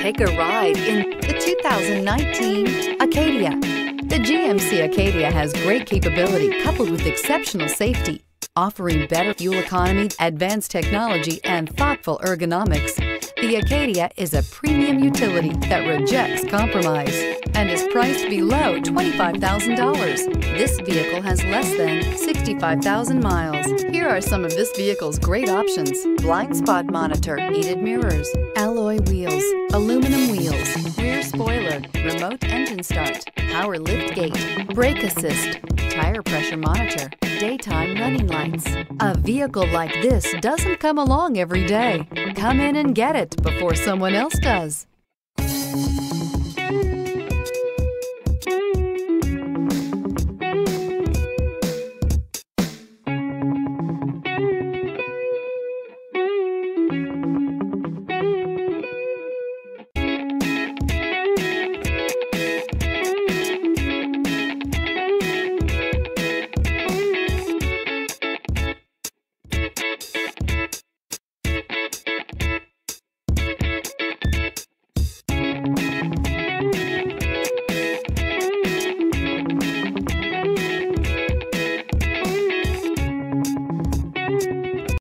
Take a ride in the 2019 Acadia. The GMC Acadia has great capability coupled with exceptional safety, offering better fuel economy, advanced technology, and thoughtful ergonomics. The Acadia is a premium utility that rejects compromise and is priced below $25,000. This vehicle has less than 65,000 miles. Here are some of this vehicle's great options. Blind spot monitor, heated mirrors, alloy wheels, aluminum wheels, rear spoiler, remote engine start, power lift gate, brake assist, tire pressure monitor, daytime running lights. A vehicle like this doesn't come along every day. Come in and get it before someone else does.